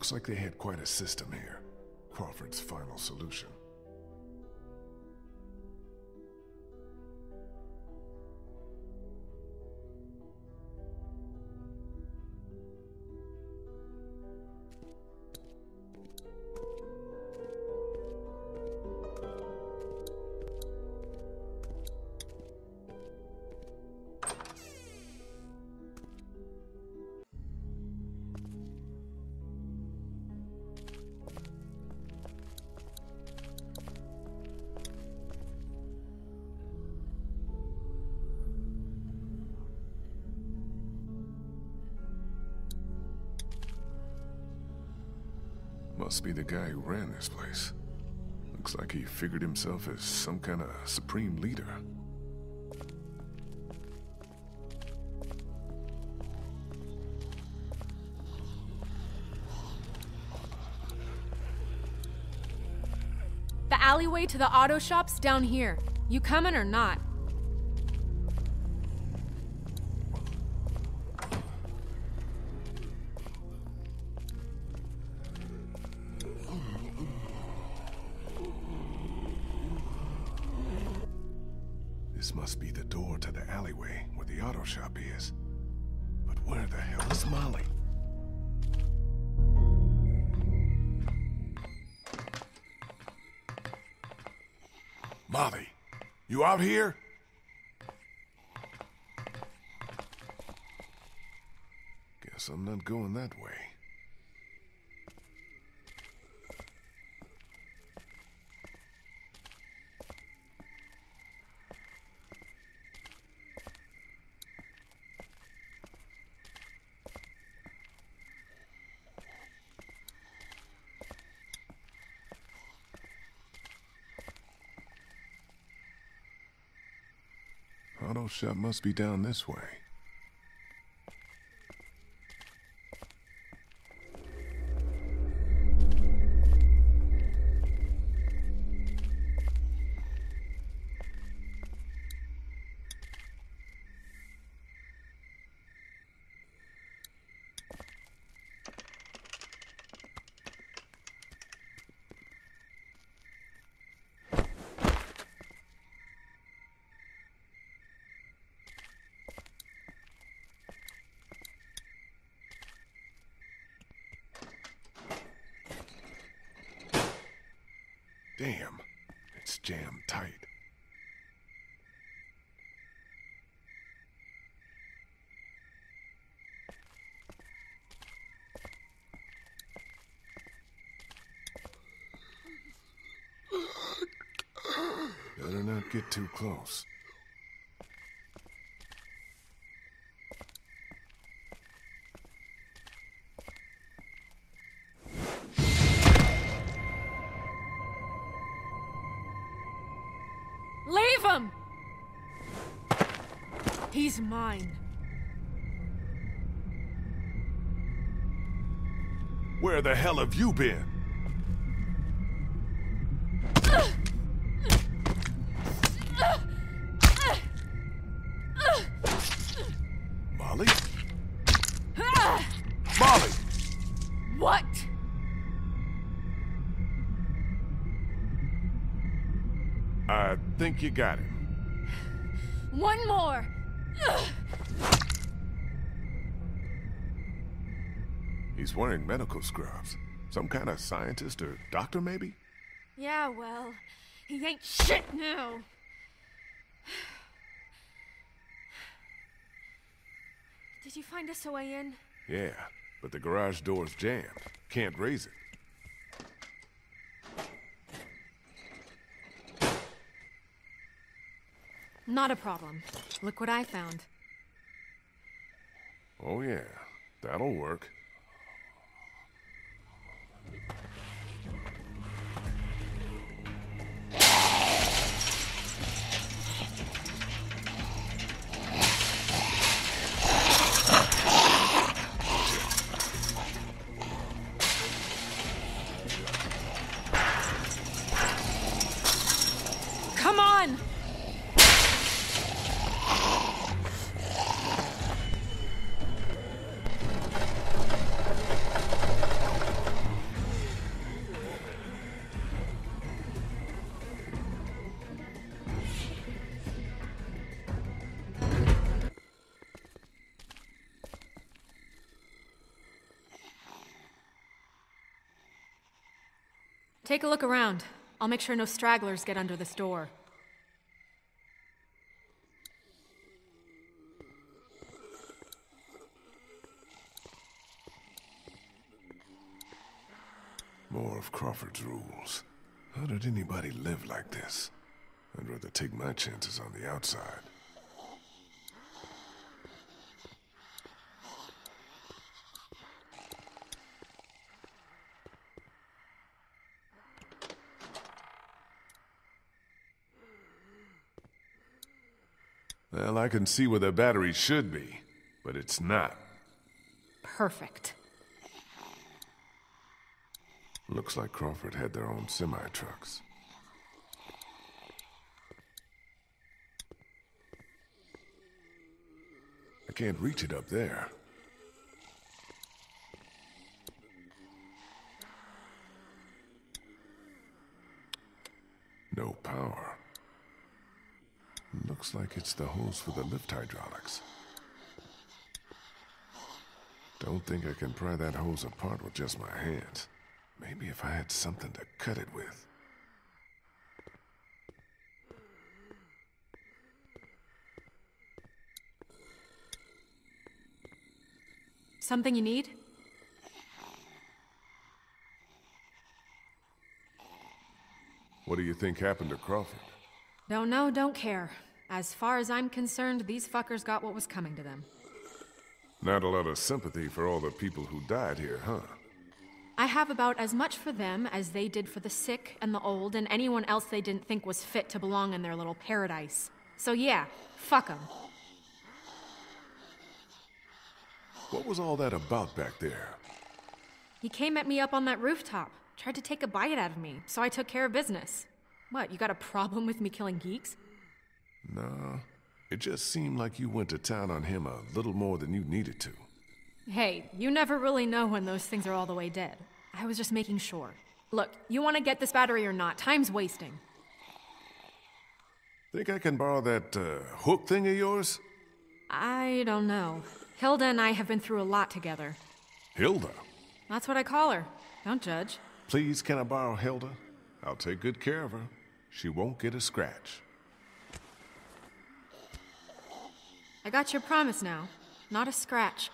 Looks like they had quite a system here. Crawford's final solution. Must be the guy who ran this place. Looks like he figured himself as some kind of supreme leader. The alleyway to the auto shop's down here. You coming or not? This must be the door to the alleyway where the auto shop is. But where the hell is Molly? Molly, you out here? Guess I'm not going that way. Auto shop must be down this way. Damn, it's jammed tight. Better not get too close. Mine. Where the hell have you been? Molly? Molly! What? I think you got him. One more! He's wearing medical scrubs. Some kind of scientist or doctor, maybe? Yeah, well, he ain't shit now. Did you find us a way in? Yeah, but the garage door's jammed. Can't raise it. Not a problem. Look what I found. Oh, yeah, that'll work. Take a look around. I'll make sure no stragglers get under this door. More of Crawford's rules. How did anybody live like this? I'd rather take my chances on the outside. Well, I can see where the battery should be, but it's not. Perfect. Looks like Crawford had their own semi-trucks. I can't reach it up there. No power. Looks like it's the hose for the lift hydraulics. Don't think I can pry that hose apart with just my hands. Maybe if I had something to cut it with. Something you need? What do you think happened to Crawford? Don't know, don't care. As far as I'm concerned, these fuckers got what was coming to them. Not a lot of sympathy for all the people who died here, huh? I have about as much for them as they did for the sick and the old and anyone else they didn't think was fit to belong in their little paradise. So yeah, fuck them. What was all that about back there? He came at me up on that rooftop, tried to take a bite out of me, so I took care of business. What, you got a problem with me killing geeks? No. It just seemed like you went to town on him a little more than you needed to. Hey, you never really know when those things are all the way dead. I was just making sure. Look, you want to get this battery or not? Time's wasting. Think I can borrow that uh, hook thing of yours? I don't know. Hilda and I have been through a lot together. Hilda? That's what I call her. Don't judge. Please, can I borrow Hilda? I'll take good care of her. She won't get a scratch. I got your promise now. Not a scratch.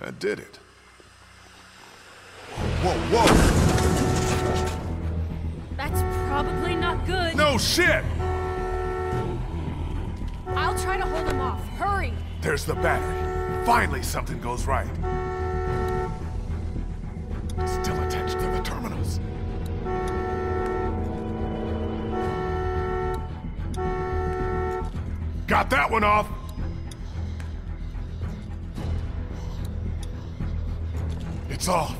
I did it. Whoa, whoa! That's probably not good. No shit! Try to hold him off. Hurry! There's the battery. Finally something goes right. Still attached to the terminals. Got that one off! It's off.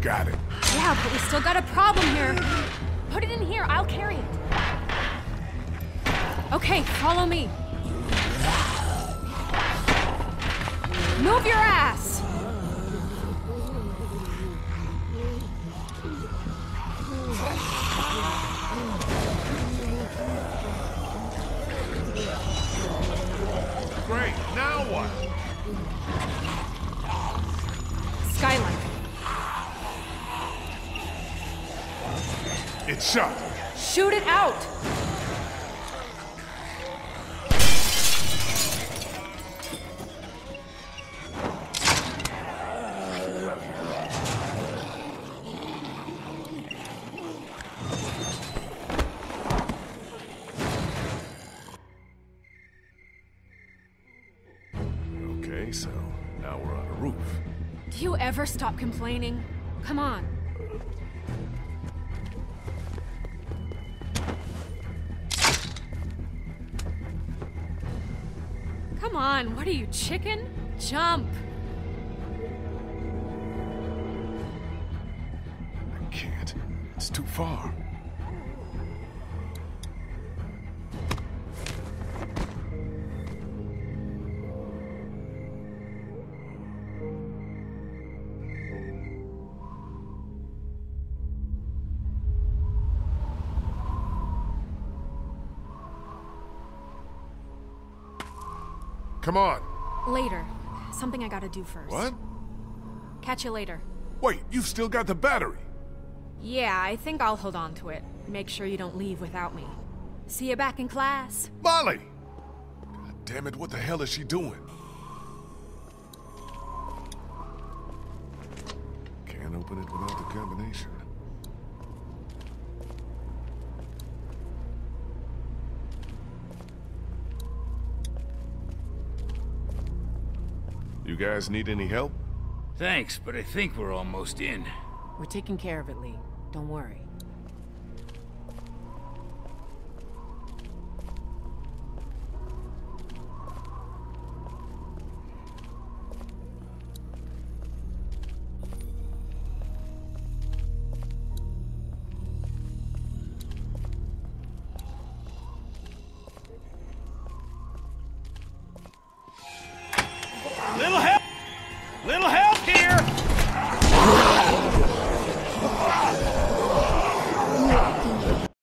Got it. Yeah, but we still got a problem here. Put it in here. I'll carry it. Okay, follow me. Move your ass! Great, now what? Skylight. It's shut. Shoot it out! Okay, so now we're on a roof. Do you ever stop complaining? Come on. Come on, what are you, chicken? Jump! I can't. It's too far. Come on. Later. Something I gotta do first. What? Catch you later. Wait, you've still got the battery. Yeah, I think I'll hold on to it. Make sure you don't leave without me. See you back in class. Molly! God damn it, what the hell is she doing? Can't open it without the combination. You guys need any help? Thanks, but I think we're almost in. We're taking care of it, Lee. Don't worry.